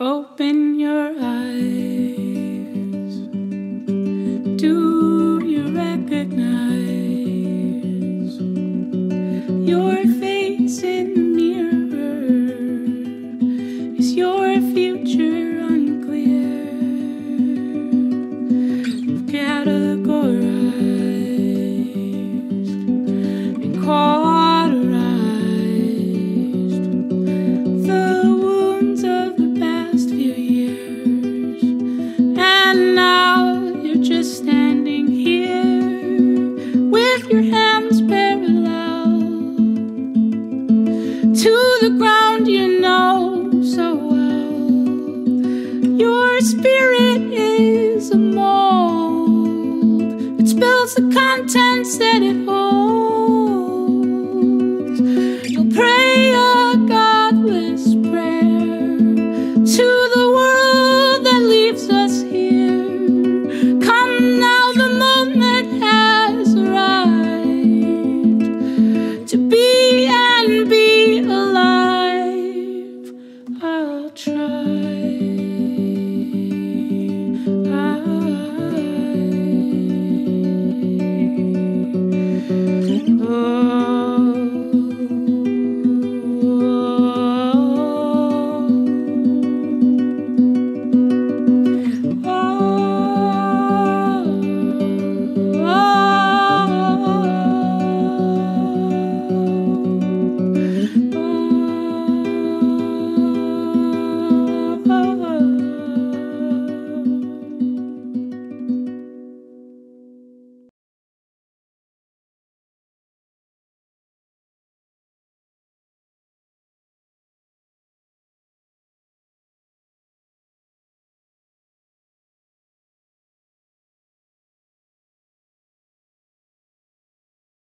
Open your eyes. And now you're just standing here with your hands parallel to the ground you know so well. Your spirit is a mold, it spills the contents that it